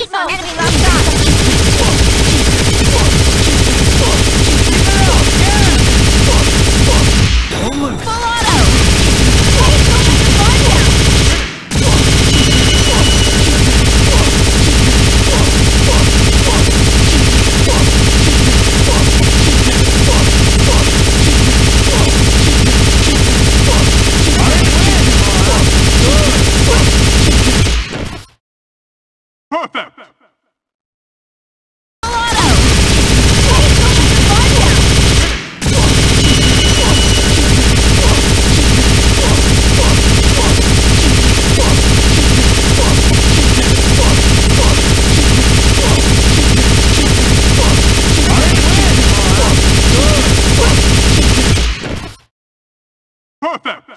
Enemy locked Perfect! Perfect!